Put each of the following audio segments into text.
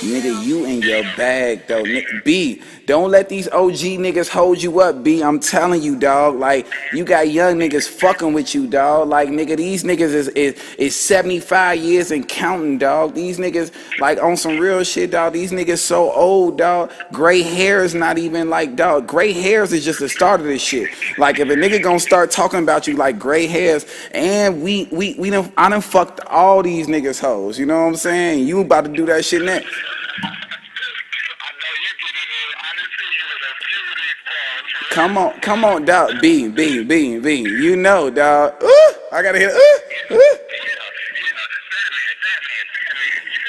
Nigga, you in your bag though. B, don't let these OG niggas hold you up, B. I'm telling you, dog. Like, you got young niggas fucking with you, dog. Like, nigga, these niggas is, is, is 75 years and counting, dog. These niggas, like, on some real shit, dog. These niggas so old, dog. Gray hair is not even like, dog. Gray hairs is just the start of this shit. Like, if a nigga gonna start talking about you like gray hairs, and we, we, we done, I done fucked all these niggas hoes. You know what I'm saying? You about to do that shit next. Come on, come on, dog. B, B, B, B. You know, dog. Ooh, I gotta hit. Ooh, ooh.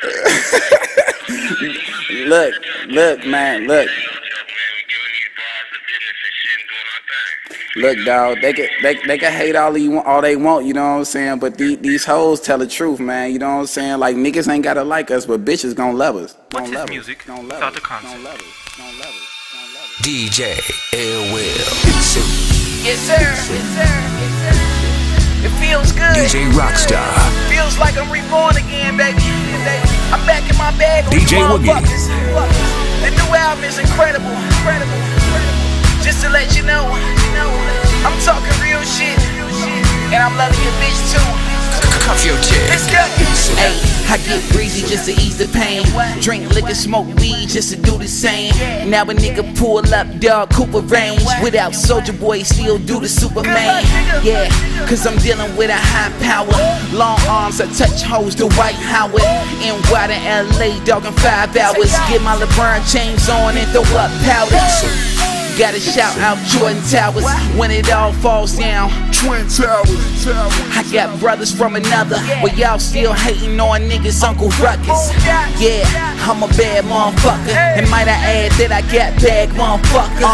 look, look, man, look. Look, dog, they can they, they can hate all you want, all they want, you know what I'm saying? But the, these hoes tell the truth, man. You know what I'm saying? Like niggas ain't gotta like us, but bitches gonna love us. What's his music? Don't love Without us. the concept. Don't love us. Don't love us. Don't love us. DJ L. Will. Yes, sir. Yes, sir. Yes, sir. It feels good. DJ Rockstar. Feels like I'm reborn again, baby. I'm back in my bag. DJ Woogie. The new album is incredible. Incredible. Just to let you know, I'm talking real shit. And I'm loving your bitch too. Cuff your go. Hey, I get breezy just to ease the pain. Drink liquor, smoke weed just to do the same. Now a nigga pull up, dog, Cooper range. Without Soldier Boy, still do the Superman. Yeah, cause I'm dealing with a high power. Long arms, I touch hoes, the Dwight Howard. In water, LA, dog, in five hours. Get my LeBron James on and throw up powder. Gotta shout out Jordan Towers when it all falls down. Twin Towers. I got brothers from another, but y'all still hating on niggas, Uncle Ruckus. Yeah, I'm a bad motherfucker, and might I add that I got bag motherfucker.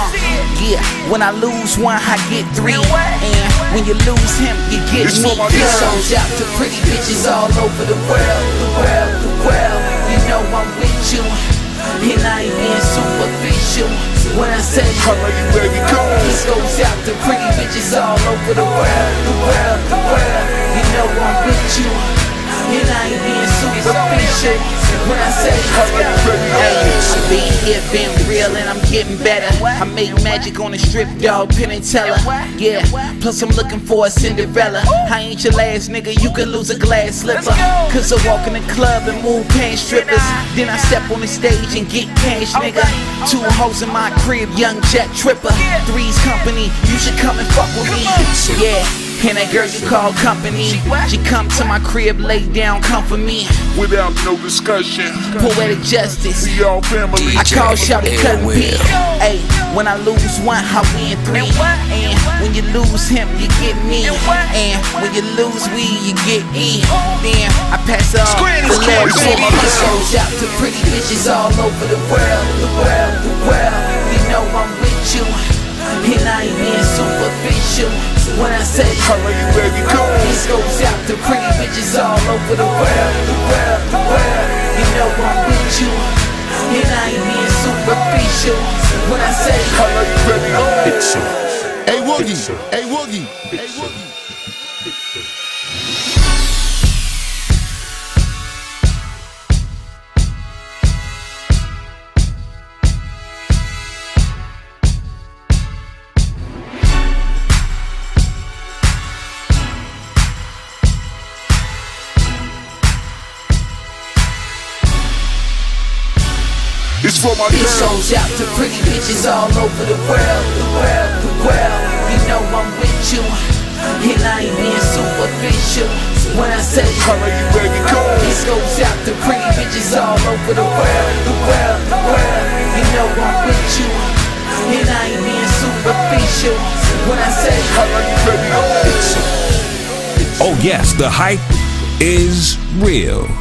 Yeah, when I lose one, I get three, and when you lose him, you get me. for my This girls. goes out to pretty bitches all over the world, the world, the world. You know I'm with you, and I ain't being superficial. When I say Holla you baby, go. this goes out to pretty bitches all over the world, the world, the world. You know I'm with you, and I ain't being superficial. When I say, hey, I been here, been real, and I'm getting better. I make magic on the strip, dog, Penn and Teller. Yeah, plus I'm looking for a Cinderella. I ain't your last nigga, you can lose a glass slipper. Cause I walk in the club and move past strippers. Then I step on the stage and get cash, nigga. Two hoes in my crib, young Jack Tripper. Three's company, you should come and fuck with me. Yeah. And that girl you call company, she come to my crib, lay down, come for me. Without no discussion. Poetic justice. We all family. I call Shawty cut cutting Will. beat. Hey, when I lose one, I win three. And when you lose him, you get me. And when you lose we, you get E. Then I pass it off Scream, the scream, left scream. baby. This goes out to pretty bitches all over the world, the world, the world. You know I'm with you, and I ain't being superficial. Say Holla you baby, go. this goes out to pretty bitches all over the world, the world, the world. You know I'm with you, and I ain't being superficial. When I say Holla you baby, go. Hey Woogie, hey Woogie, hey Woogie. It's for my girls. goes out to pretty bitches all over the world, the world, the world. You know I'm with you, and I ain't being superficial. When I say Holla you baby, go. This goes out to pretty bitches all over the world, the world, the world. You know I'm with you, and I ain't being superficial. When I say Holla you baby, go. Oh, yes, the hype is real.